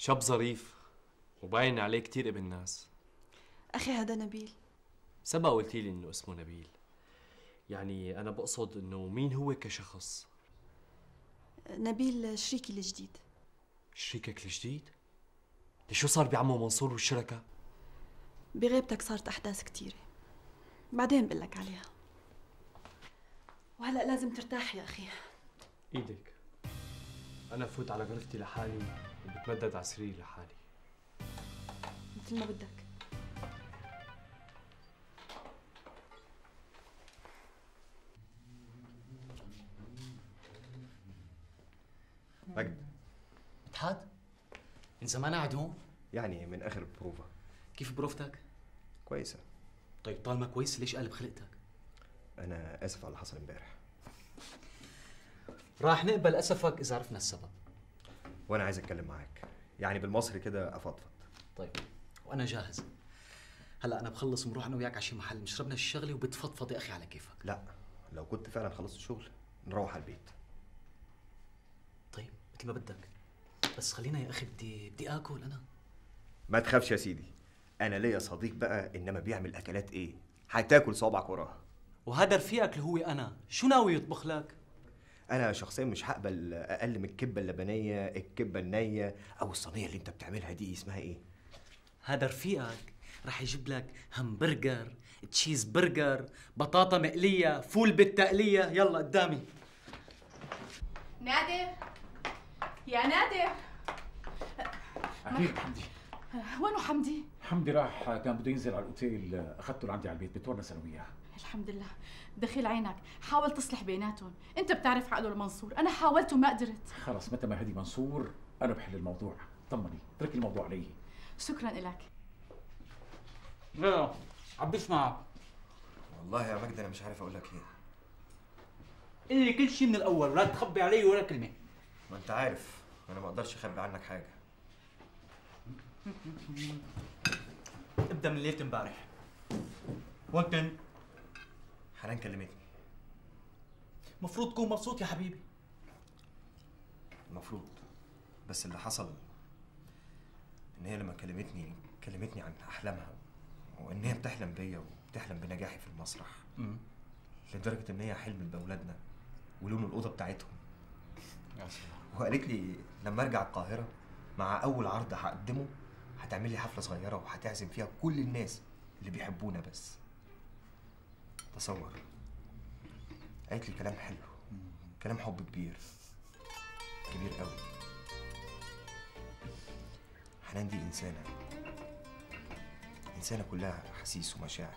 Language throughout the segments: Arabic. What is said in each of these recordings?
شاب ظريف وباين عليه كتير ابن ناس. أخي هذا نبيل. سبق قلتي لي إنه اسمه نبيل. يعني أنا بقصد إنه مين هو كشخص؟ نبيل شريكي الجديد. شريكك الجديد؟ شو صار بعمو منصور والشركة؟ بغيبتك صارت أحداث كتيرة. بعدين بقول لك عليها. وهلأ لازم ترتاح يا أخي. إيدك. أنا فوت على غرفتي لحالي. وبتمدد على سريري لحالي. مثل ما بدك. مجد. مدحت؟ من زمان قاعد هون؟ يعني من آخر بروفا كيف بروفتك؟ كويسة. طيب طالما كويس ليش قالب خلقتك؟ أنا آسف على اللي حصل امبارح. راح نقبل أسفك إذا عرفنا السبب. وأنا عايز أتكلم معاك. يعني بالمصري كده أفضفض. طيب وأنا جاهز. هلأ أنا بخلص ونروح أنا وياك على شي محل نشربنا الشغله وبتفضفض يا أخي على كيفك. لا لو كنت فعلا خلصت الشغل نروح على البيت. طيب مثل ما بدك. بس خلينا يا أخي بدي بدي آكل أنا. ما تخافش يا سيدي. أنا ليا صديق بقى إنما بيعمل أكلات إيه؟ هتاكل صوابعك وراها. وهذا رفيقك اللي هو أنا. شو ناوي يطبخ لك؟ أنا شخصيا مش هقبل أقل من الكبة اللبنية الكبة النية أو الصينية اللي أنت بتعملها دي اسمها إيه؟ هذا رفيقك رح يجيب لك همبرجر تشيز برجر بطاطا مقلية فول بالتقلية. يلا قدامي. نادر. يا نادر. أكيد حمدي. وينه حمدي؟ حمدي راح كان بده ينزل على الأوتيل. أخذته لعندي على البيت بتونس أنا وياه الحمد لله. دخيل عينك. حاول تصلح بيناتهم. انت بتعرف عقله المنصور. أنا حاولت وما قدرت. خلص متى ما هدي منصور أنا بحل الموضوع. طمني. اتركي الموضوع علي. شكرا لك لا عم بسمعك والله يا مجد أنا مش عارف أقول لك إيه. قل لي كل شيء من الأول. ولا تخبي علي ولا كلمة. ما أنت عارف. أنا ما أقدرش أخبي عنك حاجة. ابدأ من ليله امبارح. وين كنت؟ حنان كلمتني مفروض تكون مبسوط يا حبيبي. المفروض بس اللي حصل إن هي لما كلمتني كلمتني عن أحلامها وإن هي بتحلم بيا وبتحلم بنجاحي في المسرح لدرجة إن هي حلمت بأولادنا ولون الأوضة بتاعتهم. وقالت لي لما أرجع القاهرة مع أول عرض هقدمه هتعمل لي حفلة صغيرة وهتعزم فيها كل الناس اللي بيحبونا بس. تصور. قالت لي كلام حلو. كلام حب كبير. كبير قوي. حنان دي إنسانة. إنسانة كلها احاسيس ومشاعر.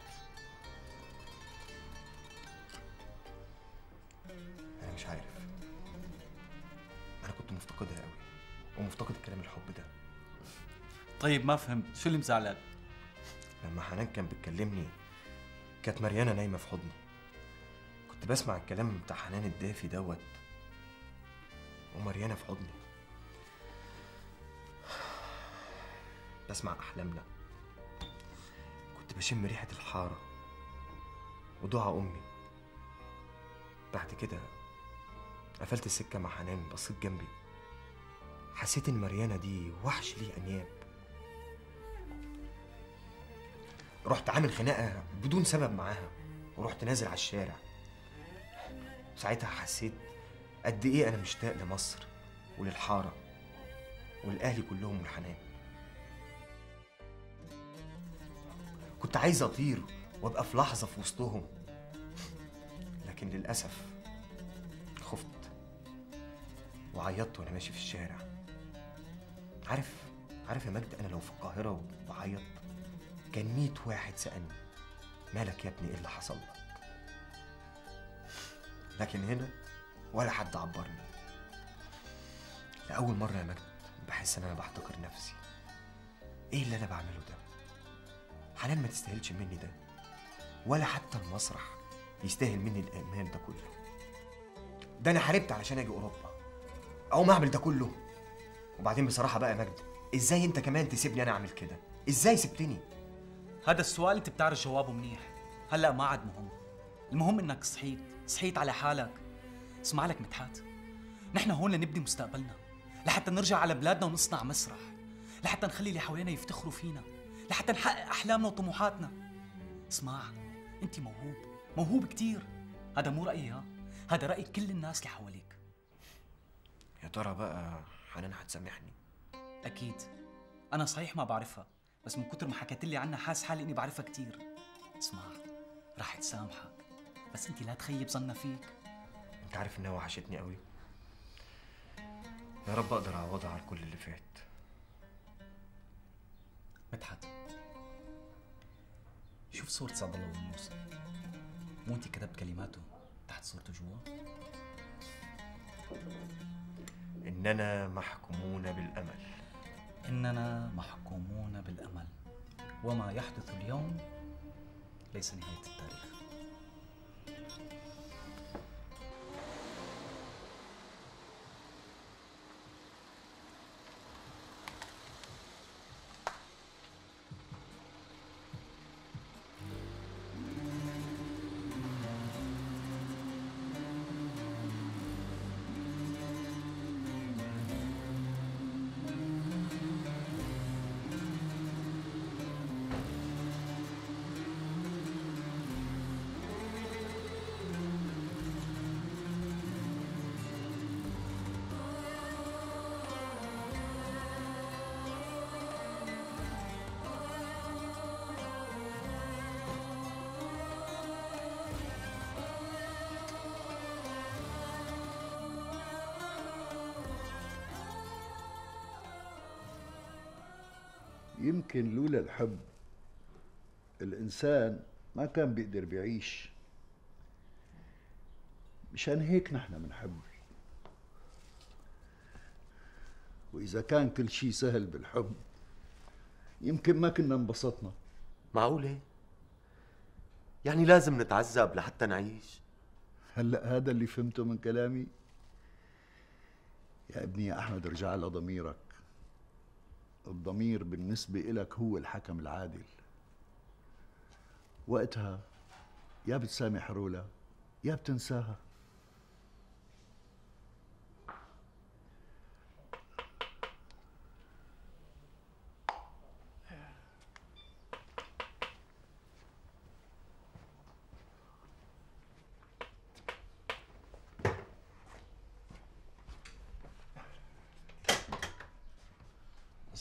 أنا مش عارف. أنا كنت مفتقدها قوي. ومفتقد كلام الحب ده. طيب ما فهمت. شو اللي مزعلك؟ لما حنان كان بتكلمني كانت مريانة نايمة في حضني. كنت بسمع الكلام بتاع حنان الدافي دوت ومريانة في حضني. بسمع أحلامنا. كنت بشم ريحة الحارة ودعاء أمي. بعد كده قفلت السكة مع حنان بصيت جنبي. حسيت إن مريانة دي وحش ليه أنياب. رحت عامل خناقة بدون سبب معاها ورحت نازل على الشارع. ساعتها حسيت قد إيه أنا مشتاق لمصر وللحارة ولاهلي كلهم والحنان. كنت عايز أطير وأبقى في لحظة في وسطهم لكن للأسف خفت وعيطت وأنا ماشي في الشارع. عارف عارف يا مجد أنا لو في القاهرة وبعيط كان ميت واحد سألني مالك يا ابني إيه اللي حصل لك لكن هنا ولا حد عبرني لأول مرة يا مجد بحس إن أنا بحتقر نفسي إيه اللي أنا بعمله ده؟ حنان ما تستاهلش مني ده ولا حتى المسرح يستاهل مني الإهمال ده كله ده أنا حاربت علشان أجي أوروبا أقوم أعمل ده كله وبعدين بصراحة بقى يا مجد إزاي أنت كمان تسيبني أنا أعمل كده؟ إزاي سبتني؟ هذا السؤال انت بتعرف جوابه منيح. هلا ما عاد مهم. المهم انك صحيت. صحيت على حالك. اسمع لك مدحت. نحن هون لنبني مستقبلنا. لحتى نرجع على بلادنا ونصنع مسرح. لحتى نخلي اللي حوالينا يفتخروا فينا. لحتى نحقق أحلامنا وطموحاتنا. اسمع انت موهوب. موهوب كتير. هذا مو رأيي ها. هذا رأي كل الناس اللي حواليك. يا ترى بقى حنان هتسامحني أكيد. أنا صحيح ما بعرفها. بس من كتر ما حكيت لي عنها حاس حالي إني بعرفها كتير. اسمع رح تسامحك. بس انت لا تخيب ظنها فيك. أنت عارف إنها وحشتني قوي. يا رب أقدر أعوضها على كل اللي فات. مدحت شوف صورة سعد الله والموسى مو انت كتبت كلماته تحت صورته جوا؟ إننا محكومون بالأمل. إننا محكومون بالأمل. وما يحدث اليوم ليس نهاية التاريخ. يمكن لولا الحب الإنسان ما كان بيقدر بيعيش. مشان هيك نحن منحب وإذا كان كل شي سهل بالحب يمكن ما كنا انبسطنا. معقولة؟ يعني لازم نتعذب لحتى نعيش. هلأ هذا اللي فهمته من كلامي؟ يا ابني يا أحمد ارجع لضميرك. الضمير بالنسبة إلك هو الحكم العادل. وقتها يا بتسامح رولا يا بتنساها.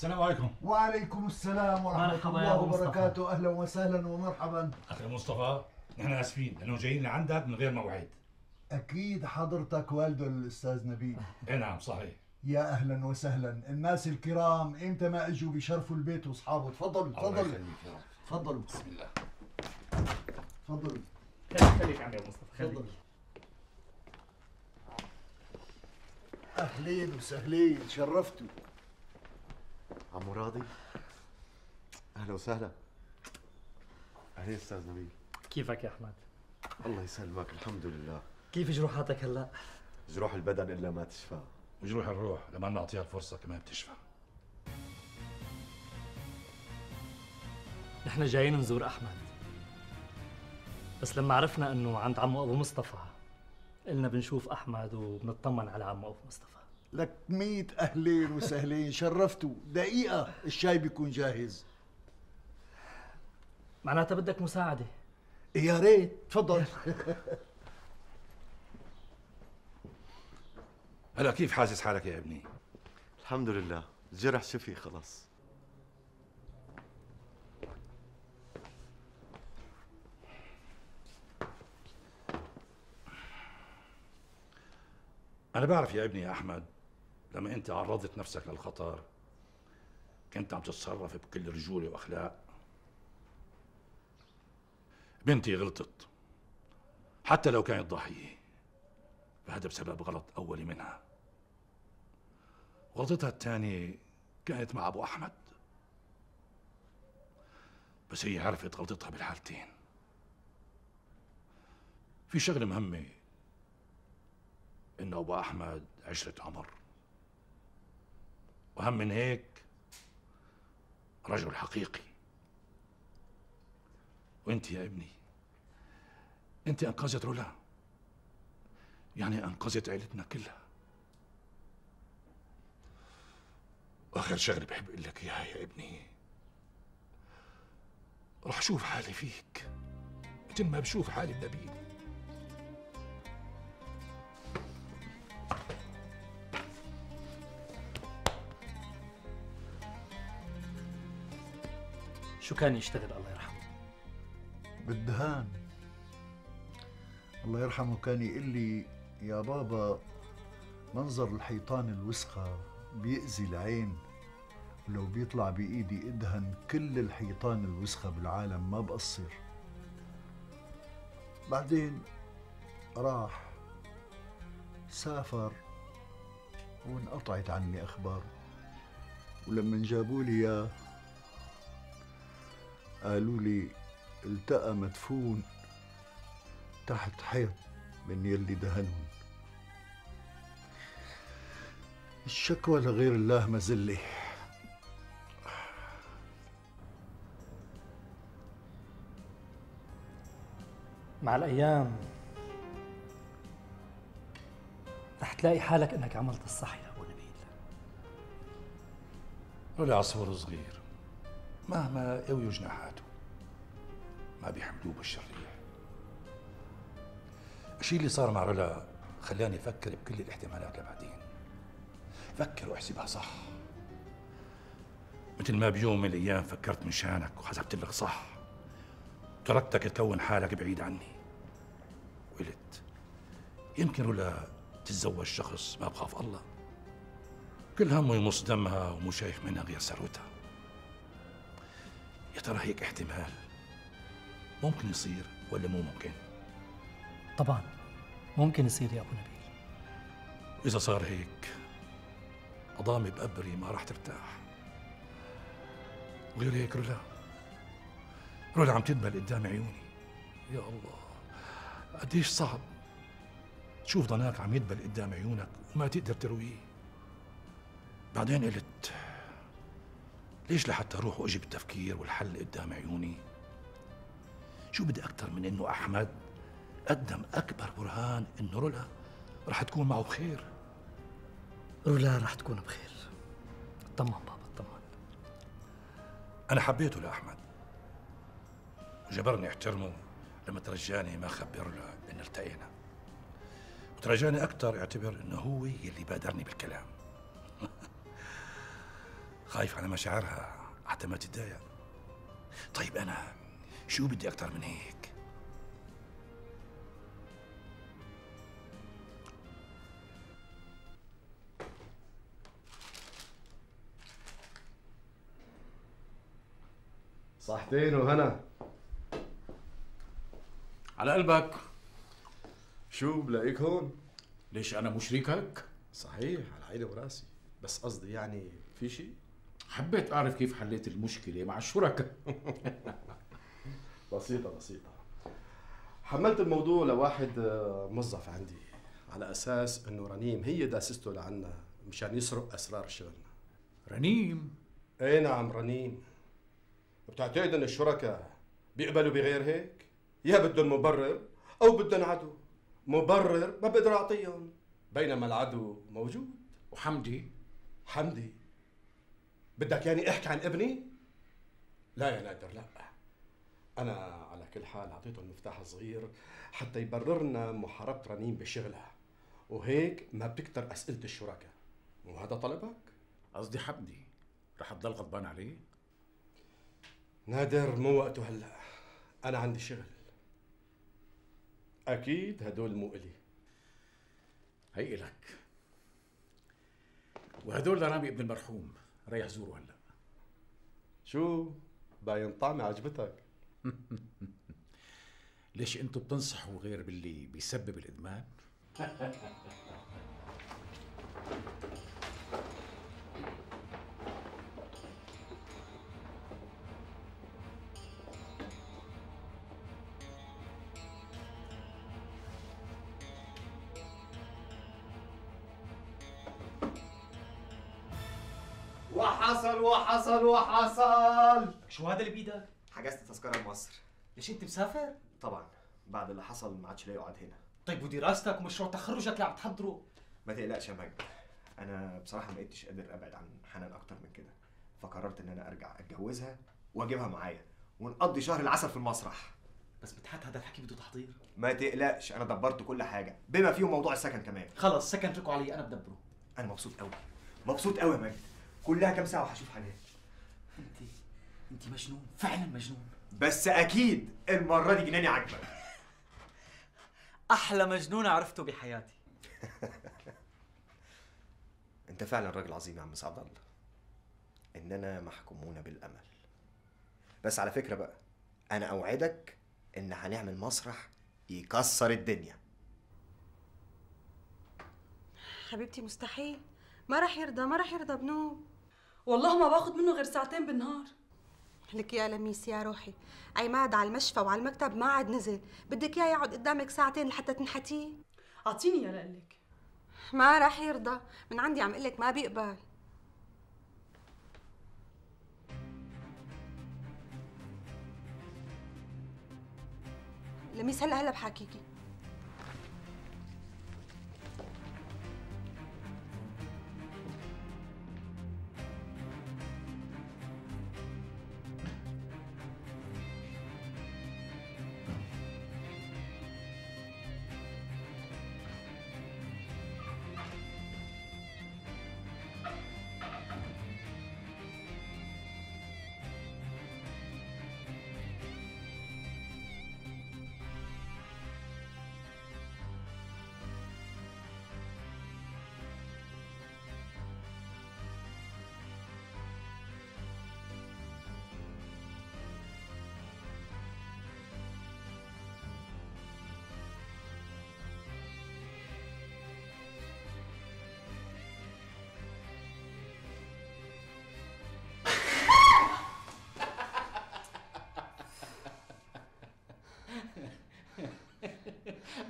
السلام عليكم. وعليكم السلام ورحمة الله. وبركاته. أهلا وسهلا ومرحبا. أخي مصطفى نحن آسفين. لأنه جايين لعندك من غير موعد. أكيد حضرتك والده الأستاذ نبيل. إي نعم صحيح. يا أهلا وسهلا. الناس الكرام إمتى ما إجوا بيشرفوا البيت وأصحابه. تفضلوا الله تفضلوا. تفضلوا. بسم الله. تفضلوا. خليك عمي يا مصطفى تفضلوا. أهلين وسهلين شرفتوا. عمو راضي؟ أهلا وسهلا. أهلا أستاذ نبيل. كيفك يا أحمد؟ الله يسلمك الحمد لله. كيف جروحاتك هلا؟ جروح البدن إلا ما تشفى. وجروح الروح لما نعطيها الفرصة كمان بتشفى. نحن جايين نزور أحمد. بس لما عرفنا إنه عند عمو أبو مصطفى قلنا بنشوف أحمد وبنطمن على عمو أبو مصطفى. لك ميت أهلين وسهلين. شرفتوا دقيقة الشاي بيكون جاهز. معناتها بدك مساعدة. يا ريت. تفضل. هلا كيف حاسس حالك يا ابني؟ الحمد لله. الجرح شفي خلص أنا بعرف يا ابني يا أحمد لما انت عرضت نفسك للخطر كنت عم تتصرف بكل رجوله واخلاق. بنتي غلطت حتى لو كانت ضحية فهذا بسبب غلط أولي منها. غلطتها الثانية كانت مع أبو أحمد بس هي عرفت غلطتها بالحالتين. في شغلة مهمة انه أبو أحمد عشرة عمر. واهم من هيك رجل حقيقي. وانت يا ابني انت أنقذت رولا. يعني أنقذت عيلتنا كلها. وآخر شغلة بحب أقول لك إياها يا ابني. رح شوف حالي فيك مثل ما بشوف حالي بنبيل شو كان يشتغل؟ الله يرحمه. بالدهان. الله يرحمه كان يقول لي يا بابا منظر الحيطان الوسخة بيأذي العين. ولو بيطلع بإيدي إدهن كل الحيطان الوسخة بالعالم ما بقصر. بعدين راح سافر وانقطعت عني أخباره ولما جابوا لي إياه قالوا لي التقى مدفون تحت حيط من يلي دهنهم. الشكوى لغير الله مزلة مع الأيام رح تلاقي حالك إنك عملت الصح يا أبو نبيل. ولا عصفور صغير. مهما قوي جناحاته ما بيحملوه بالشريح الشيء اللي صار مع رولا خلاني أفكر بكل الاحتمالات لبعدين. فكر واحسبها صح. مثل ما بيوم من الأيام فكرت من شانك وحسبت لك صح. تركتك تكون حالك بعيد عني. وقلت يمكن رولا تتزوج شخص ما بخاف الله. كل همه يمص دمها ومو شايف منها غير ثروتها يا ترى هيك احتمال؟ ممكن يصير ولا مو ممكن؟ طبعا ممكن يصير يا أبو نبيل. إذا صار هيك أضامي بقبري ما راح ترتاح. وغير هيك رولا رولا عم تدبل قدام عيوني. يا الله قديش صعب. تشوف ضناك عم يدبل قدام عيونك وما تقدر ترويه. بعدين قلت ليش لحتى أروح وأجي بالتفكير والحل قدام عيوني؟ شو بدي أكثر من إنه أحمد قدم أكبر برهان إنه رولا رح تكون معه بخير. رولا رح تكون بخير. اطمن بابا اطمن أنا حبيته لاحمد وجبرني احترمه لما ترجاني ما خبر له إن التقينا. وترجاني أكثر اعتبر إنه هو يلي بادرني بالكلام. خايف على مشاعرها حتى ما تتضايق. طيب أنا شو بدي أكثر من هيك؟ صحتين وهنا. على قلبك. شو بلاقيك هون؟ ليش أنا مشركك صحيح على عيني وراسي. بس قصدي يعني في شيء حبيت أعرف كيف حليت المشكلة مع الشركاء. بسيطة بسيطة. حملت الموضوع لواحد آه، موظف عندي على أساس إنه رنيم هي داسسته لعنا مشان يسرق أسرار شغلنا رنيم؟ إيه نعم رنيم. بتعتقد إن الشركاء بيقبلوا بغير هيك؟ يا بدهم مبرر أو بدهم عدو. مبرر ما بقدر أعطيهم بينما العدو موجود. وحمدي؟ حمدي. بدك يعني احكي عن ابني؟ لا يا نادر لا. أنا على كل حال أعطيته المفتاح الصغير حتى يبرر لنا محاربة رنيم بشغلها. وهيك ما بتكتر أسئلة الشركاء. مو هذا طلبك؟ قصدي حمدي رح تضل غضبان عليه؟ نادر مو وقته هلأ. أنا عندي شغل. أكيد هدول مو إلي. هي إلك. وهدول لرامي ابن المرحوم. ريح زوره هلا شو؟ باين طعمة عجبتك. ليش أنتم بتنصحوا غير باللي بيسبب الإدمان؟ وحصل وحصل. شو هذا اللي بايدك؟ حجزت تذكرة لمصر ليش انت مسافر؟ طبعا. بعد اللي حصل ما عادش لاقي أقعد هنا. طيب ودراستك ومشروع تخرجك اللي عم تحضره؟ ما تقلقش يا مجد. أنا بصراحة ما بقتش قادر أبعد عن حنان أكتر من كده. فقررت إن أنا أرجع أتجوزها وأجيبها معايا ونقضي شهر العسل في المسرح. بس مدحت هذا الحكي بده تحضير؟ ما تقلقش أنا دبرت كل حاجة. بما فيهم موضوع السكن كمان. خلص سكن اتركوا علي أنا بدبره. أنا مبسوط قوي مبسوط قوي يا مجد. كلها كام ساعة وهشوف حنان؟ انت انت مجنون فعلا مجنون. بس أكيد المرة دي جناني عاجبك أحلى مجنون عرفته بحياتي. أنت فعلا راجل عظيم يا عم سعد الله. اننا محكومون بالأمل. بس على فكرة بقى أنا أوعدك إن هنعمل مسرح يكسر الدنيا. حبيبتي مستحيل. ما راح يرضى ما راح يرضى بنوب والله ما باخذ منه غير ساعتين بالنهار. لك يا لميس يا روحي عماد على المشفى وعلى المكتب ما عاد نزل بدك إياه يقعد قدامك ساعتين لحتى تنحتيه؟ أعطيني يا لقلك ما راح يرضى من عندي عم قلك ما بيقبل. لميس هلا هلا بحاكيكي.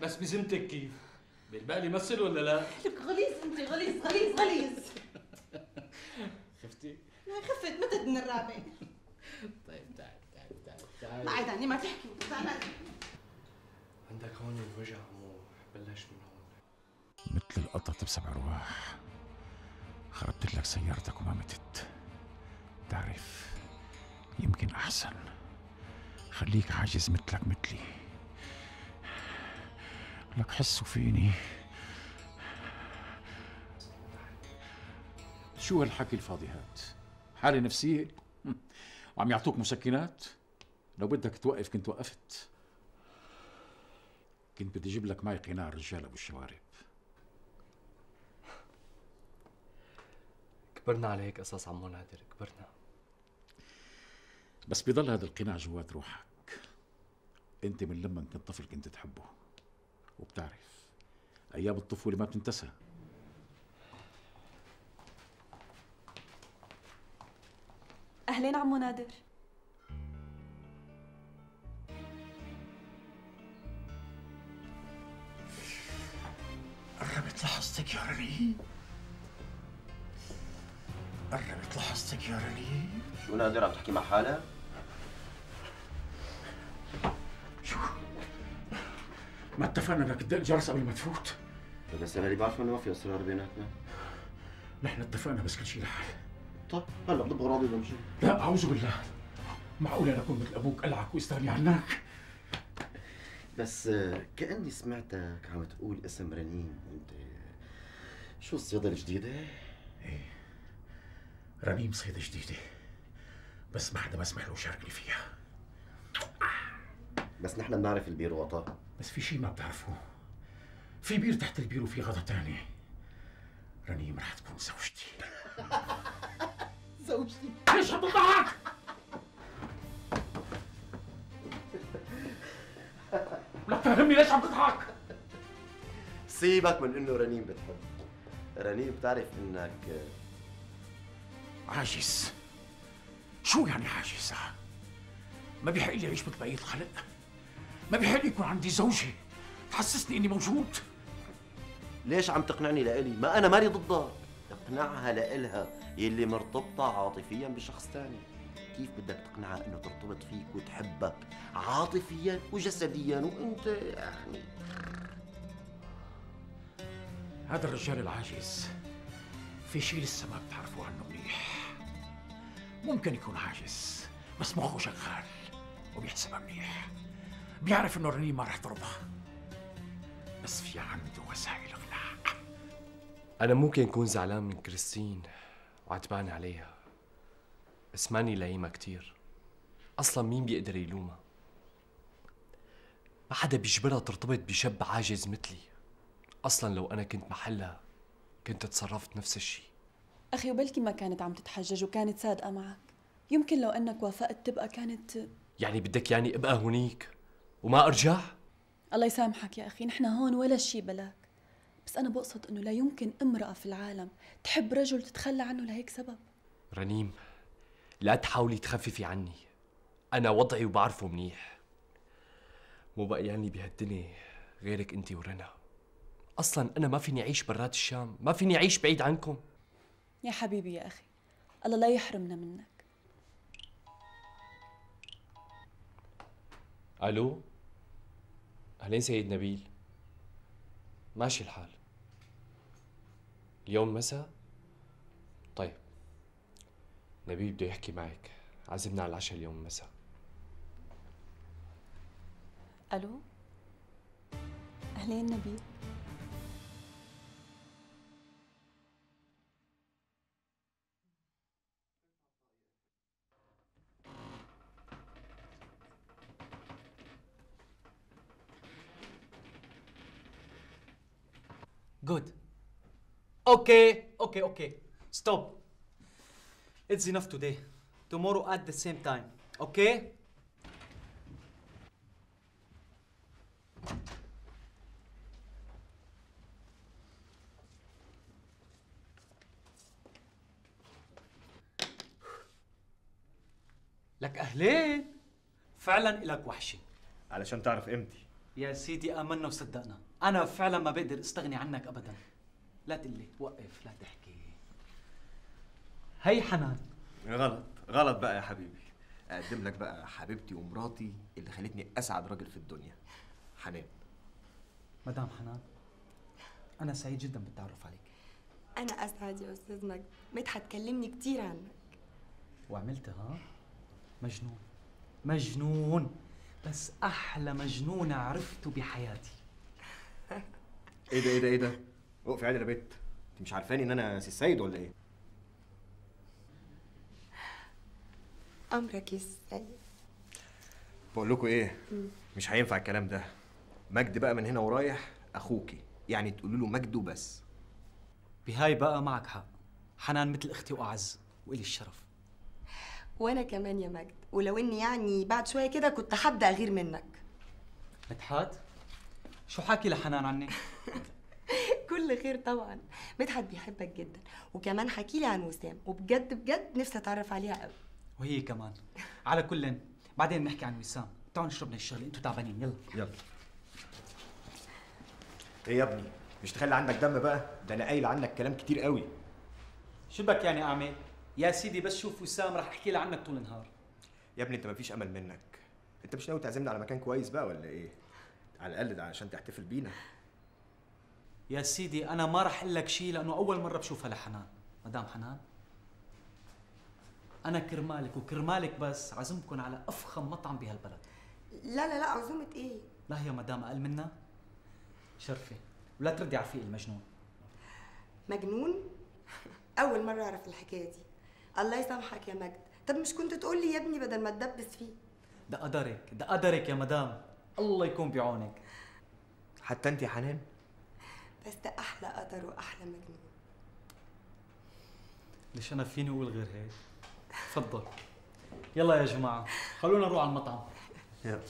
بس بذمتك كيف؟ بالبالي مثل ولا لا؟ لك غليظ انت غليظ غليظ غليظ. خفتي؟ لا خفت متت من الرابع. طيب تعال تعال تعال تعال. بعد عني ما تحكي. تعال. عندك هون الوجع عمو بلش من هون. مثل القطط بسبع أرواح. خربت لك سيارتك وما متت بتعرف يمكن أحسن. خليك عاجز مثلك مثلي. لك حسوا فيني. شو هالحكي الفاضي هاد؟ حالة نفسية؟ وعم يعطوك مسكنات؟ لو بدك توقف كنت وقفت. كنت بدي أجيب لك معي قناع الرجال أبو الشوارب. كبرنا على هيك قصص عمو نادر كبرنا. بس بضل هذا القناع جوات روحك. أنت من لما كنت طفل كنت تحبه. وبتعرف. أيام الطفولة ما بتنتسى. أهلين عمو نادر. قربت لحظتك يا رنين قربت لحظتك يا رنين شو نادر عم تحكي مع حالك؟ ما اتفقنا انك تدق الجرس قبل ما تفوت. بس أنا اللي بعرف إنه ما في أسرار بيناتنا. نحن اتفقنا بس كل شيء لحال. طيب هلا بضب اغراضي وبمشي لا أعوذ بالله. معقول أنا أكون مثل أبوك ألعك وأستغني عنك؟ بس آه، كأني سمعتك عم تقول اسم رنين. أنت شو الصيدة الجديدة؟ إيه. رنيم صيدة جديدة. بس ما حدا مسمح له يشاركني فيها. بس نحن بنعرف البير وغطاه بس في شيء ما بتعرفوه في بير تحت البير وفي غطا تاني. رنيم رح تكون زوجتي. زوجتي. ليش عم تضحك؟ لا تفهمني ليش عم تضحك؟ سيبك من إنه رنين بتحب. رنين بتعرف إنك عاجز. شو يعني عاجز؟ ما بيحق لي أعيش مثل بقية الخلق. ما بيحق يكون عندي زوجة تحسسني إني موجود. ليش عم تقنعني لإلي؟ ما أنا ماني ضدك اقنعها لإلها يلي مرتبطة عاطفيا بشخص تاني. كيف بدك تقنعها إنه ترتبط فيك وتحبك عاطفيا وجسديا وأنت يعني؟ هذا الرجال العاجز. في شيء لسه ما بتعرفوا عنه منيح. ممكن يكون عاجز بس مخه شغال وبيحسبها منيح. بيعرف إنه رنين ما رح ترضى بس في عنده وسائل اقناع أنا ممكن أكون زعلان من كريستين وعتبان عليها. بس ماني لايمها كتير. أصلا مين بيقدر يلومها؟ ما حدا بيجبرها ترتبط بشاب عاجز مثلي. أصلا لو أنا كنت محلها كنت تصرفت نفس الشيء أخي وبلكي ما كانت عم تتحجج وكانت صادقة معك. يمكن لو أنك وافقت تبقى كانت يعني بدك يعني أبقى هونيك؟ وما أرجع؟ الله يسامحك يا أخي نحن هون ولا شي بلاك. بس أنا بقصد إنه لا يمكن امرأة في العالم تحب رجل تتخلى عنه لهيك سبب. رنيم لا تحاولي تخففي عني. أنا وضعي وبعرفه منيح. مو بقى يعني بهالدنيا غيرك أنت ورنا. أصلا أنا ما فيني أعيش برات الشام ما فيني أعيش بعيد عنكم. يا حبيبي يا أخي الله لا يحرمنا منك. ألو؟ أهلين سيد نبيل. ماشي الحال. اليوم مساء. طيب نبيل بده يحكي معك. عزمنا على العشاء اليوم مساء. ألو؟ أهلين نبيل. Good. Okay, okay, okay. Stop. It's enough today. Tomorrow at the same time. Okay? لك أهلين فعلا إلك وحشة علشان تعرف قيمتي يا سيدي آمنا وصدقنا أنا فعلا ما بقدر استغني عنك أبدا. لا تقلي وقف لا تحكي. هي حنان. غلط غلط بقى يا حبيبي. أقدم لك بقى حبيبتي ومراتي اللي خلتني أسعد راجل في الدنيا. حنان. مدام حنان أنا سعيد جدا بالتعرف عليك. أنا أسعد يا أستاذ مجد مدحت كلمني كتير عنك. وعملتها مجنون. مجنون. بس أحلى مجنون عرفته بحياتي. إيه ده إيه ده إيه ده؟ وقفي عادي يا بت. انت مش عارفاني ان أنا سي السيد ولا إيه؟ أمرك يا السيد بقول لكم إيه؟ مم. مش هينفع الكلام ده. مجد بقى من هنا ورايح أخوكي. يعني تقولوا له مجد وبس بهاي بقى معك حق. حنان مثل أختي وأعز وإلي الشرف. وأنا كمان يا مجد. ولو إني يعني بعد شوية كده كنت حابة أغير منك. مدحت؟ شو حاكي لحنان عني؟ كل خير طبعا. مدحت بيحبك جدا. وكمان حكي لي عن وسام وبجد بجد نفسي أتعرف عليها قوي. وهي كمان. على كل بعدين نحكي عن وسام. تعالوا نشرب من الشغلة. أنتوا تعبانين. يلا. يلا. إيه يا ابني؟ مش تخلي عندك دم بقى؟ ده أنا قايل عنك كلام كتير قوي. شو بدك يعني اعمل يا سيدي بس شوف وسام رح أحكي لها عنك طول النهار. يا ابني أنت مفيش أمل منك. أنت مش ناوي تعزمنا على مكان كويس بقى ولا إيه؟ على الأقل ده علشان تحتفل بينا. يا سيدي أنا ما رح أقول لك شيء لأنه أول مرة بشوفها لحنان. مدام حنان أنا كرمالك وكرمالك بس عزمكم على أفخم مطعم بهالبلد. لا لا لا عزومة إيه؟ لا يا مدام أقل منا. شرفي ولا تردي على فيق المجنون مجنون؟ أول مرة أعرف الحكاية دي. الله يسامحك يا مجد. طب مش كنت تقول لي يا ابني بدل ما تدبس فيه؟ ده قدرك ده قدرك يا مدام. الله يكون بعونك. حتى أنت يا حنان. بس ده أحلى قدر وأحلى مجنون. ليش أنا فيني أقول غير هيك؟ تفضل. يلا يا جماعة خلونا نروح على المطعم. يلا.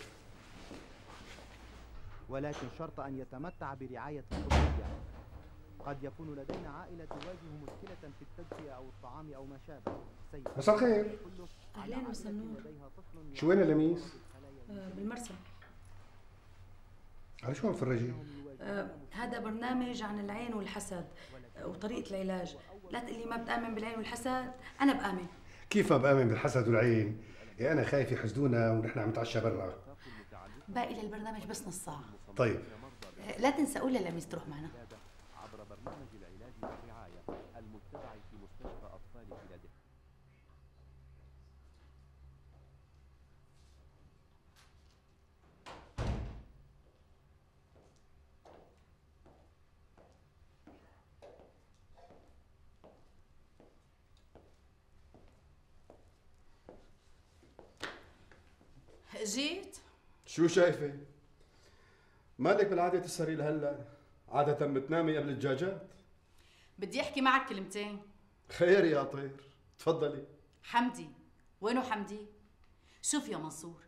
ولكن شرط أن يتمتع برعاية طبية قد يكون لدينا عائلة تواجه مشكلة في التدفئة أو الطعام أو ما شابه. مساء الخير. مساء النور. لديها طفل شو وين اللميس؟ آه، بالمرسى. على شو عم تفرجي؟ آه، هذا برنامج عن العين والحسد آه، وطريقة العلاج. لا تقلي ما بتآمن بالعين والحسد أنا بآمن. كيف ما بآمن بالحسد والعين؟ يا أنا خايف يحسدونا ونحن عم نتعشى برا. باقي للبرنامج بس نص ساعة. طيب. آه، لا تنسى قول للميس تروح معنا عبر برنامج العلاج والرعاية المتبع جيت شو شايفة؟ مالك بالعادة تسهري لهلا؟ عادة بتنامي قبل الدجاجات؟ بدي أحكي معك كلمتين خير يا طير تفضلي حمدي وينه حمدي شوف يا منصور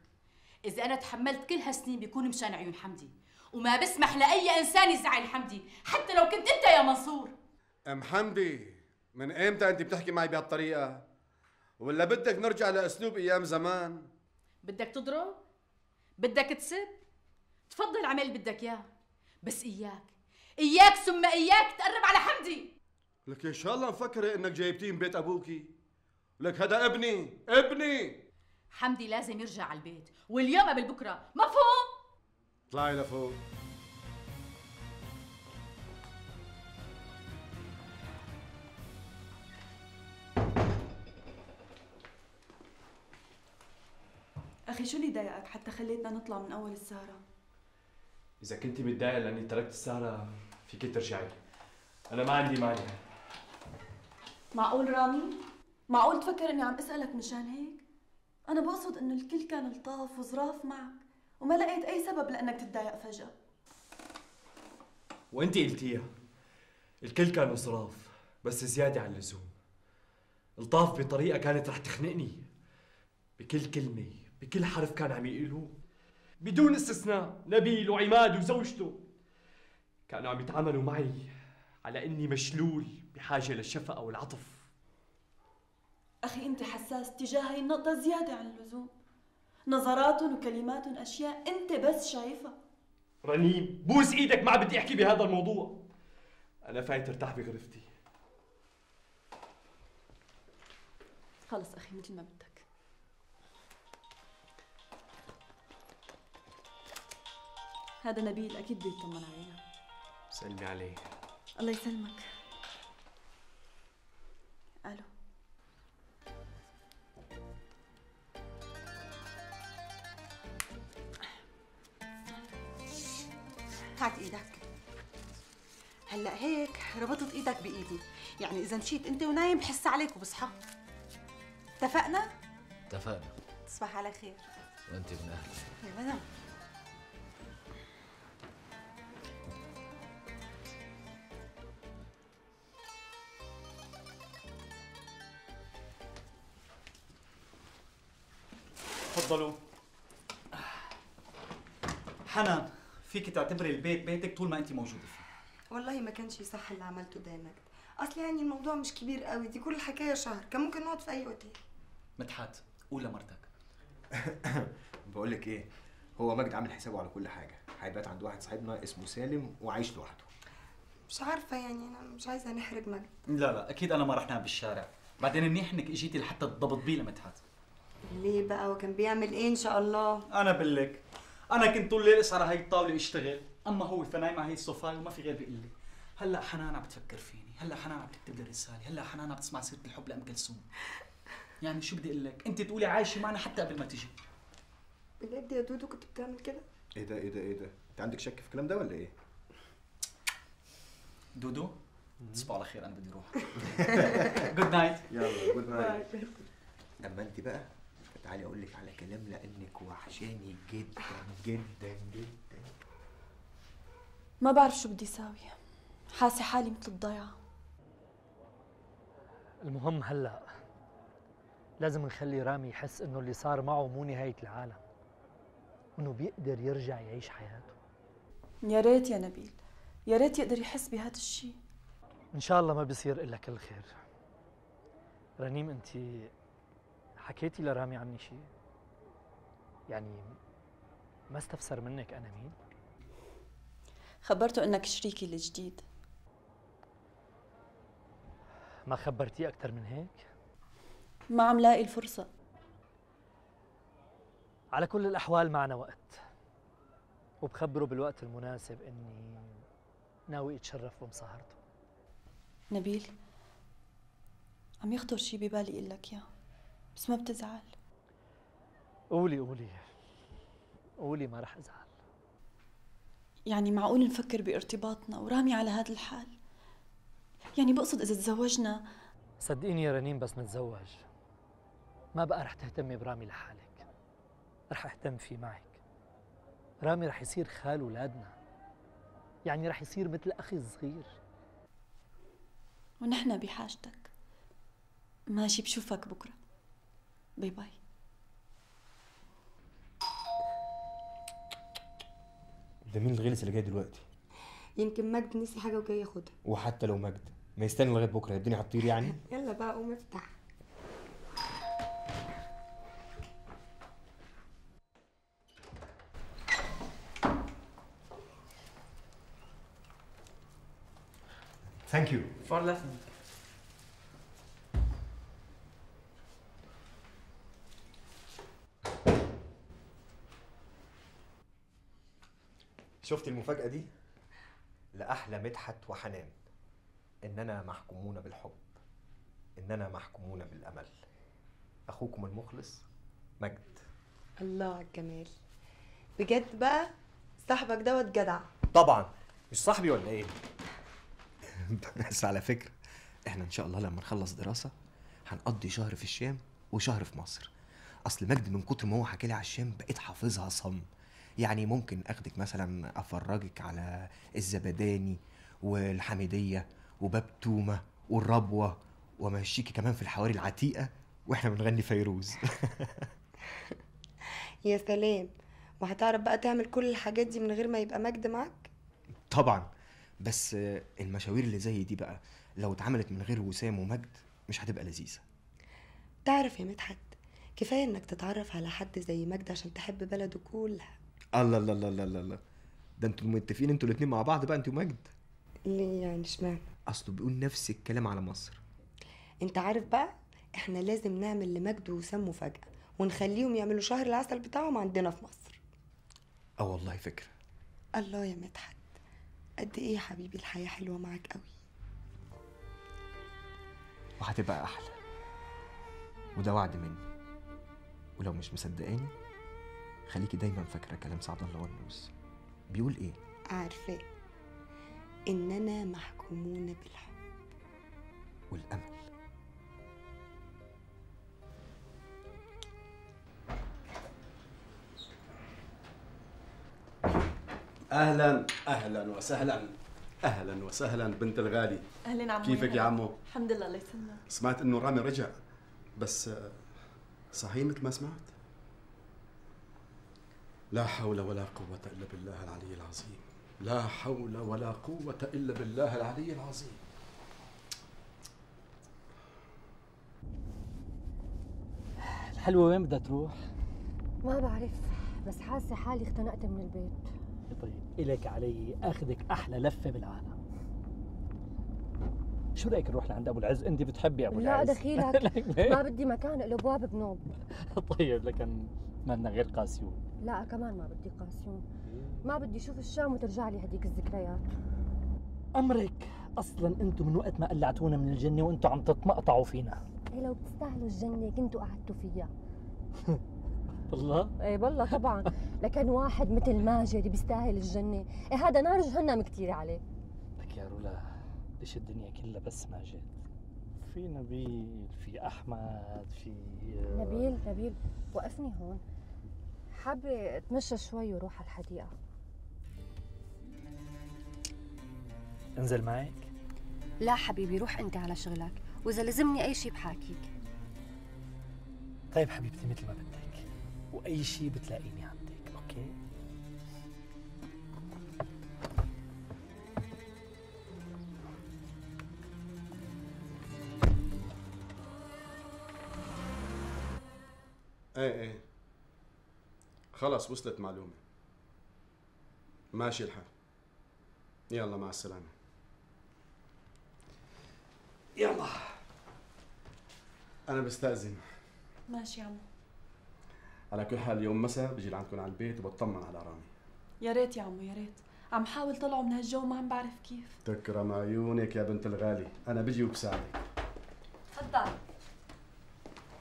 إذا أنا تحملت كل هالسنين بيكون مشان عيون حمدي وما بسمح لأي إنسان يزعل حمدي حتى لو كنت أنت يا منصور أم حمدي من ايمتى أنت بتحكي معي بهالطريقة؟ ولا بدك نرجع لأسلوب أيام زمان؟ بدك تضرب؟ بدك تسب؟ تفضل اعمل اللي بدك إياه. بس إياك. إياك ثم إياك تقرب على حمدي. لك إن شاء الله مفكرة إنك جايبتيه من بيت ابوكي لك هذا ابني. ابني. حمدي لازم يرجع على البيت. واليوم قبل بكرة. مفهوم؟ طلعي لفوق. أخي شو اللي ضايقك حتى خليتنا نطلع من أول السهرة؟ إذا كنت متضايقة لأني تركت السهرة فيك ترجعي. أنا ما عندي مانع. معقول رامي؟ معقول تفكر إني عم أسألك مشان هيك؟ أنا بقصد إنه الكل كان لطاف وظراف معك وما لقيت أي سبب لأنك تتضايق فجأة. وانت قلتيها. الكل كان صراف بس زيادة عن اللزوم. الطاف بطريقة كانت رح تخنقني. بكل كلمة. بكل حرف كان عم يقولوه بدون استثناء نبيل وعماد وزوجته كانوا عم يتعاملوا معي على إني مشلول بحاجة للشفقة والعطف. أخي أنت حساس تجاه هي النقطة زيادة عن اللزوم. نظراتهم وكلماتهم اشياء أنت بس شايفها. رنيم بوس إيدك ما بدي أحكي بهذا الموضوع. أنا فايت ارتاح بغرفتي. خلص أخي مثل ما بدك. هذا نبيل أكيد بده يطمن علينا. سلمي عليه. الله يسلمك. ألو. هات إيدك. هلأ هيك ربطت إيدك بإيدي. يعني إذا مشيت أنت ونايم بحس عليك وبصحى. اتفقنا؟ اتفقنا. تصبح على خير. وأنت من أهلي. يا مدام تفضلوا. حنان فيك تعتبري البيت بيتك طول ما انت موجودة فيه. والله ما كانش يصح اللي عملته ده يا مجد. أصل يعني الموضوع مش كبير قوي دي كل الحكاية شهر كان ممكن نقعد في أي أوتيل. مدحت قول لمرتك. بقول لك إيه هو مجد عامل حسابه على كل حاجة. هيبات عند واحد صاحبنا اسمه سالم وعايش لوحده. مش عارفة يعني أنا مش عايزة نحرج مجد. لا لا أكيد أنا ما رح نام بالشارع. بعدين منيح انك إجيتي لحتى تضبط بيه لمدحت. ليه بقى؟ وكان بيعمل إيه إن شاء الله؟ أنا بقول لك أنا كنت طول الليل أسهر على هي الطاولة اشتغل أما هو فنايم على هي الصوفاي وما في غير بيقول لي هلأ حنان عم بتفكر فيني هلأ حنان عم تكتب لي رسالة هلأ حنان عم تسمع سيرة الحب لأم كلثوم. يعني شو بدي أقول لك؟ أنت تقولي عايشة معنا حتى قبل ما تيجي بجد يا دودو كنت بتعمل كده؟ إيه ده إيه ده إيه ده؟ أنت عندك شك في الكلام ده ولا إيه؟ دودو تصبحوا على خير أنا بدي أروح. good night يلا good night اما أنت بقى تعالي أقول لك على كلام لأنك وحشاني جدا جدا جدا. ما بعرف شو بدي ساوي حاسة حالي مثل الضيعة. المهم هلأ لازم نخلي رامي يحس إنه اللي صار معه مو نهاية العالم إنه بيقدر يرجع يعيش حياته. يا ريت يا نبيل. يا ريت يقدر يحس بهذا الشيء إن شاء الله ما بصير إلا كل خير. رنيم انت حكيتي لرامي عني شيء؟ يعني ما استفسر منك أنا مين؟ خبرته إنك شريكي الجديد. ما خبرتيه أكثر من هيك؟ ما عم لاقي الفرصة. على كل الأحوال معنا وقت. وبخبره بالوقت المناسب إني ناوي أتشرف بمساهرته نبيل عم يخطر شي ببالي أقول لك اياه بس ما بتزعل. قولي قولي. قولي ما رح أزعل. يعني معقول نفكر بارتباطنا ورامي على هذا الحال؟ يعني بقصد إذا تزوجنا. صدقيني يا رنين بس نتزوج. ما بقى رح تهتمي برامي لحالك. رح أهتم فيه معك. رامي رح يصير خال ولادنا. يعني رح يصير مثل أخي الصغير. ونحن بحاجتك. ماشي بشوفك بكرة. باي باي ده مين الغلس اللي جاي دلوقتي؟ يمكن مجد نسي حاجة وجاي ياخدها. وحتى لو مجد. ما يستنى لغاية بكرة. الدنيا هتطير يعني؟ يلا بقى قوم افتح. thank you for loving شفت المفاجأة دي؟ لأحلى مدحت وحنان. إننا محكومون بالحب. إننا محكومون بالأمل. أخوكم المخلص مجد. الله على الجمال. بجد بقى صاحبك دوت جدع. طبعا. مش صاحبي ولا إيه؟ بس على فكرة إحنا إن شاء الله لما نخلص دراسة هنقضي شهر في الشام وشهر في مصر. أصل مجد من كتر ما هو حكى لي على الشام بقيت حافظها صم. يعني ممكن أخدك مثلا أفرجك على الزبداني والحميدية وباب تومة والربوة وأمشيكي كمان في الحواري العتيقة وإحنا بنغني فيروز. يا سلام. وهتعرف بقى تعمل كل الحاجات دي من غير ما يبقى مجد معاك؟ طبعا. بس المشاوير اللي زي دي بقى لو اتعملت من غير وسام ومجد مش هتبقى لذيذة. تعرف يا مدحت كفاية إنك تتعرف على حد زي مجد عشان تحب بلده كلها. الله الله الله الله الله ده أنتوا متفقين أنتوا الاتنين مع بعض بقى أنتوا ومجد ليه يعني؟ اشمعنى؟ أصله بيقول نفس الكلام على مصر. انت عارف بقى إحنا لازم نعمل لمجد وسام مفاجأة ونخليهم يعملوا شهر العسل بتاعهم عندنا في مصر. آه والله فكرة. الله يا مدحت. قد إيه يا حبيبي الحياة حلوة معاك قوي؟ وهتبقى أحلى. وده وعد مني. ولو مش مصدقاني خليكي دايما فاكرة كلام سعد الله والنوس بيقول إيه؟ عارفاه إننا محكومون بالحب. والأمل. أهلا أهلا وسهلا. أهلا وسهلا بنت الغالي. اهلين عمو كيفك يا. عمو؟ الحمد لله الله يسلمك. سمعت إنه رامي رجع بس صحيح مثل ما سمعت؟ لا حول ولا قوة إلا بالله العلي العظيم. لا حول ولا قوة إلا بالله العلي العظيم. الحلوة وين بدها تروح؟ ما بعرف بس حاسة حالي اختنقت من البيت. طيب إلك علي أخذك أحلى لفة بالعالم. شو رأيك نروح لعند أبو العز؟ أنت بتحبي أبو لا العز؟ دخيلك. ليه؟ ما بدي مكان الابواب بنوب. طيب لكن مالنا غير قاسيون. لا كمان ما بدي قاسيون. ما بدي أشوف الشام وترجع لي هديك الذكريات. امرك أصلا أنتم من وقت ما قلعتونا من الجنة وأنتم عم تتمقطعوا فينا. إيه لو بتستاهلوا الجنة كنتوا قعدتوا فيها. والله؟ إيه والله طبعا. لكن واحد مثل ماجد بيستاهل الجنة. إيه هذا نار جهنم كتير عليه. لك يا رولا ليش الدنيا كلها بس ماجد. في نبيل في أحمد في نبيل نبيل وقفني هون. حابة اتمشى شوي وروح على الحديقة. انزل معك. لا حبيبي روح انت على شغلك وإذا لزمني أي شيء بحاكيك. طيب حبيبتي مثل ما بدك. وأي شيء بتلاقيني عندك أوكي؟ إيه إيه. خلص وصلت معلومة. ماشي الحال. يلا مع السلامة. يلا. أنا بستأذن. ماشي يا عمو. على كل حال يوم مساء بجي لعندكم على البيت وبطمن على رامي. يا ريت يا عمو يا ريت. عم حاول طلعه من هالجو ما عم بعرف كيف. تكرم عيونك يا بنت الغالي. أنا بجي وبساعدك. تفضل.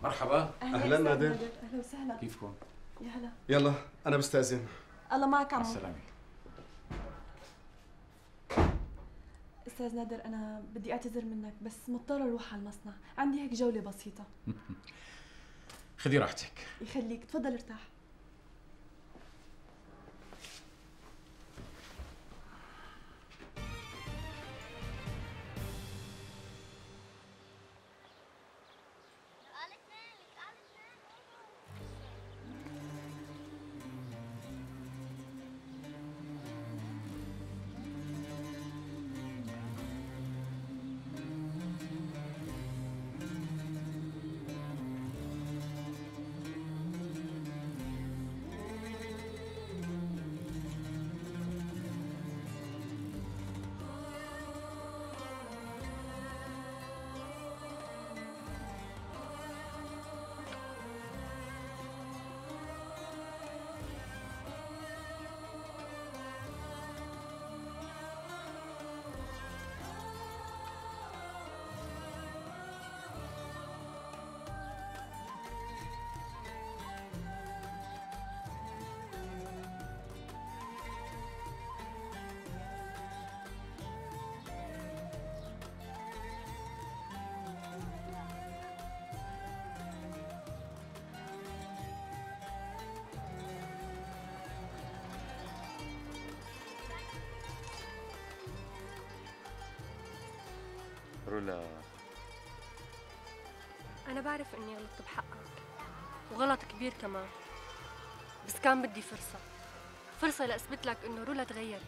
مرحبا. أهلا نادر. أهلا وسهلا. كيفكم؟ يا هلا يلا أنا بستأذن. الله معك عمو. السلامة أستاذ نادر أنا بدي أعتذر منك بس مضطره أروح على المصنع. عندي هيك جولة بسيطة. خذي راحتك. يخليك تفضل ارتاح. أنا بعرف إني غلطت بحقك وغلط كبير كمان. بس كان بدي فرصة. فرصة لأثبت لك إنه رولا تغيرت.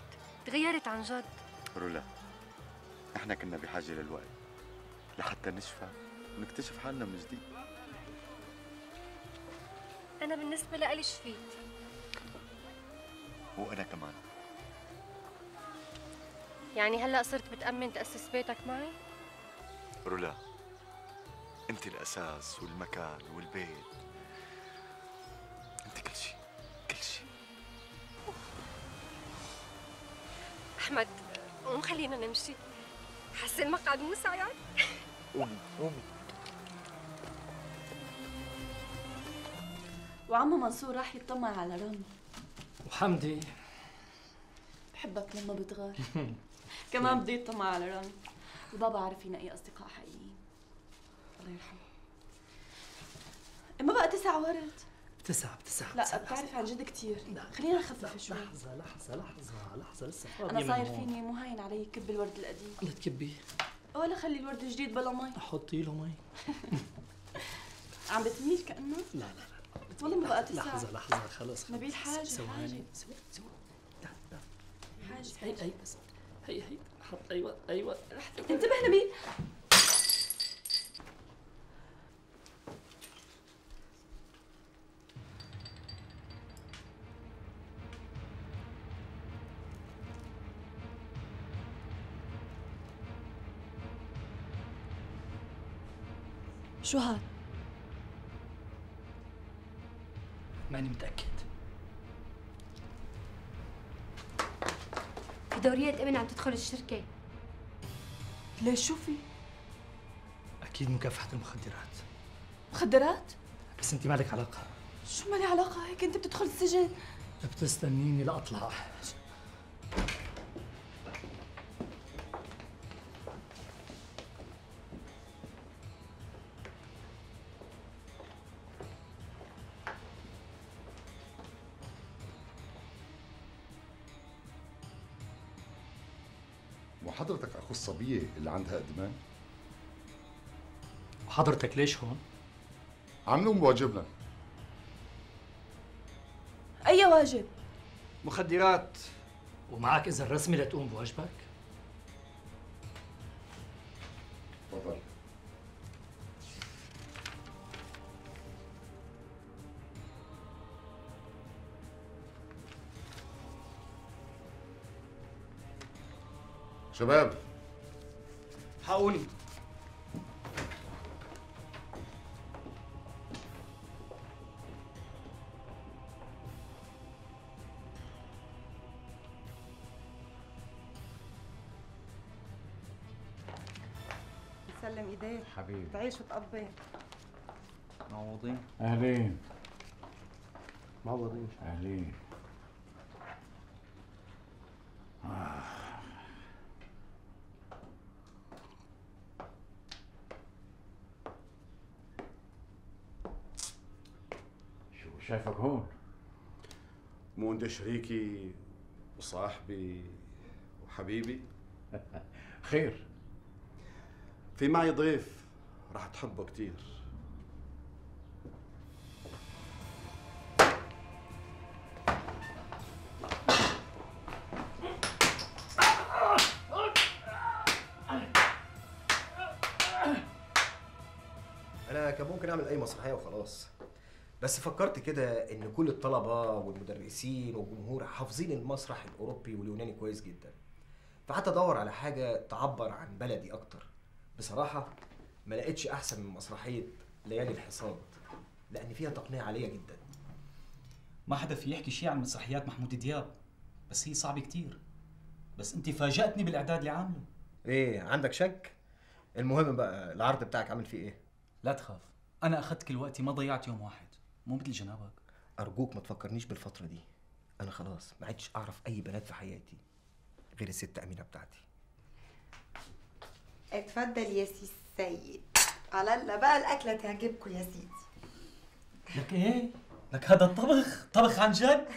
تغيرت عن جد. رولا إحنا كنا بحاجة للوقت لحتى نشفى ونكتشف حالنا من جديد. أنا بالنسبة لإلي شفيت. وأنا كمان. يعني هلأ صرت بتأمن تأسس بيتك معي؟ رولا انت الأساس والمكان والبيت. انت كل شيء كل شيء. أحمد مو خلينا نمشي. حاسة المقعد مو سايع قومي قومي. وعمو منصور راح يطمع على رامي. وحمدي. بحبك لما بتغار. كمان بده يطمع على رامي. البابا عارف ينقي اصدقاء حقيقيين الله يرحمه ما بقى تسع ورد بتسعة بتسعة لا بتعرف عن جد كثير خلينا نخفف شوي لحظة لحظة لحظة لحظة لسه أنا فاضية صاير. فيني مو هاين علي كب الورد القديم لا تكبي ولا خلي الورد الجديد بلا مي حطي له مي عم بتميل كانه لا لا لا والله ما بقى تسع لحظة لحظة خلص حاجة ثواني حاجة ثواني لا لا حاجة هي هي بس هي هي حط أيوه أيوه شو هاد؟ ماني متأكد. في دورية ابن عم تدخل الشركة. ليش شو في؟ أكيد مكافحة المخدرات. مخدرات؟ بس أنت مالك علاقة. شو مالي علاقة؟ هيك أنت بتدخل السجن. بتستنيني لأطلع. الصبيه اللي عندها إدمان وحضرتك ليش هون؟ عم نقوم بواجبنا أي واجب؟ مخدرات ومعك إذن رسمي لتقوم بواجبك؟ تفضل شباب حقوني يسلم إيديك. حبيبي. تعيش وتقضي. معوضين أهلين. معوضين أهلين آه. شو شايفك هون مو انت شريكي وصاحبي وحبيبي؟ خير. في معي ضيف راح تحبه كتير. أنا كان ممكن أعمل أي مسرحية وخلاص. بس فكرت كده إن كل الطلبة والمدرسين والجمهور حافظين المسرح الأوروبي واليوناني كويس جدا. فقعدت أدور على حاجة تعبر عن بلدي أكتر. بصراحة ما لقيتش أحسن من مسرحية ليالي الحصاد لأن فيها تقنية عالية جدا. ما حدا في يحكي شيء عن مسرحيات محمود دياب بس هي صعبة كتير. بس أنت فاجأتني بالإعداد اللي عامله. إيه عندك شك؟ المهم بقى العرض بتاعك عامل فيه إيه؟ لا تخاف أنا اخذت كل وقتي ما ضيعت يوم واحد. مو مثل جنابك. أرجوك ما تفكرنيش بالفترة دي. أنا خلاص ما عدتش أعرف أي بنات في حياتي غير الست أمينة بتاعتي. اتفضل يا سي السيد. على الله بقى الأكلة تعجبكم يا سيدي. لك إيه؟ لك هذا الطبخ؟ طبخ عن جد؟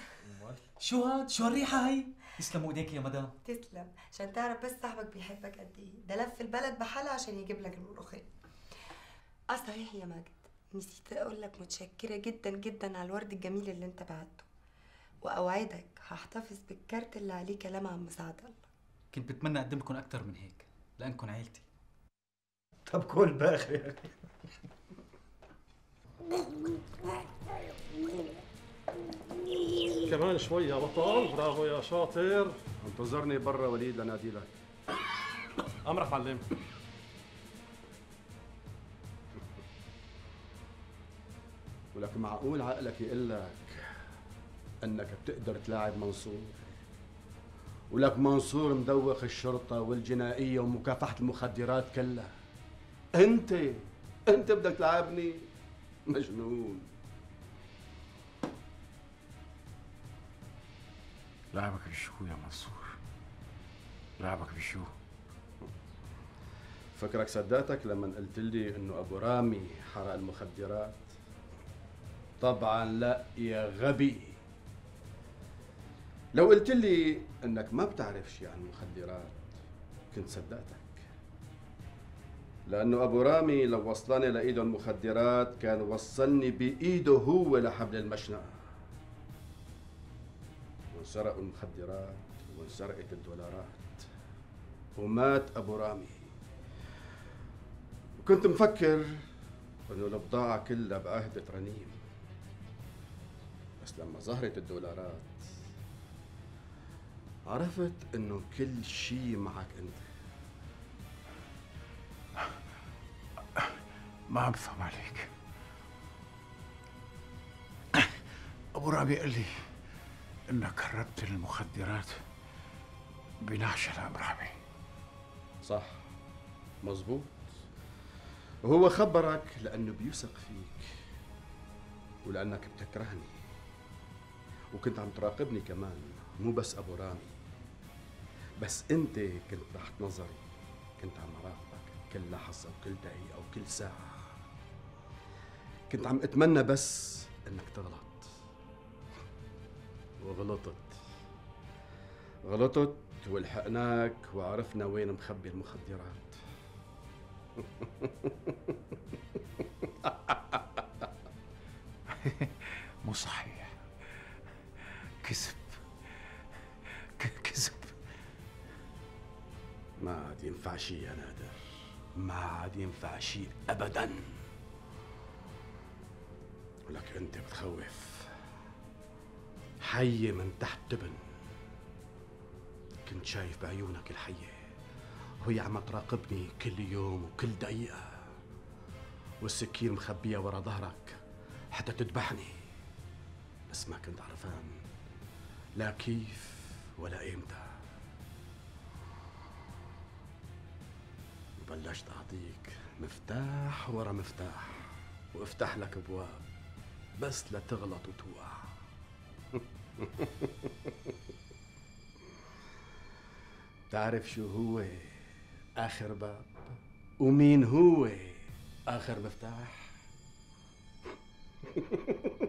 شو هاد؟ شو الريحة هي يسلموا إيديك يا مدام. تسلم. عشان تعرف بس صاحبك بيحبك قد إيه. ده لف البلد بحالها عشان يجيب لك الملوخية. آه صحيح يا ماجد. نسيت أقول لك متشكرة جدا جدا على الورد الجميل اللي أنت بعته. وأوعدك هحتفظ بالكارت اللي عليه كلام عم مساعد الله. كنت بتمنى اقدم لكم أكثر من هيك لانكم عيلتي. طب كل بآخر. يا. كمان شوي يا بطل. برافو يا شاطر. انتظرني برا وليد لنادي لك. امرك معلم ولك معقول عقلك يقول لك إنك بتقدر تلاعب منصور. ولك منصور مدوخ الشرطة والجنائية ومكافحة المخدرات كلها. أنت أنت بدك تلعبني؟ مجنون. لعبك بشو يا منصور؟ لعبك بشو؟ فكرك صدقتك لما قلت لي إنه أبو رامي حرق المخدرات. طبعا لا يا غبي. لو قلت لي إنك ما بتعرف شيء عن المخدرات كنت صدقتك. لأنه أبو رامي لو وصلني لإيده المخدرات كان وصلني بإيده هو لحبل المشنقة. وانسرقوا المخدرات وانسرقت الدولارات. ومات أبو رامي. وكنت مفكر إنه البضاعة كلها بعهدة رنيم بس لما ظهرت الدولارات عرفت إنه كل شيء معك أنت. ما عم بفهم عليك. أبو رامي قال لي إنك هربت المخدرات بنعش الامرامي صح مزبوط. وهو خبرك لأنه بيثق فيك ولأنك بتكرهني. وكنت عم تراقبني كمان. مو بس أبو رامي. بس أنت كنت تحت نظري. كنت عم أراقبك كل لحظة وكل دقيقة وكل ساعة. كنت عم أتمنى بس إنك تغلط. وغلطت. غلطت ولحقناك وعرفنا وين مخبي المخدرات. مو صحيح. كذب كذب ما عاد ينفع شيء يا نادر. ما عاد ينفع شيء ابدا. ولك أنت بتخوف. حية من تحت تبن كنت شايف بعيونك الحية. وهي عم تراقبني كل يوم وكل دقيقة. والسكين مخبية ورا ظهرك حتى تذبحني. بس ما كنت عرفان. لا كيف ولا ايمتى وبلشت أعطيك مفتاح ورا مفتاح وافتح لك أبواب بس لا تغلط وتوقع تعرف شو هو آخر باب؟ ومين هو آخر مفتاح؟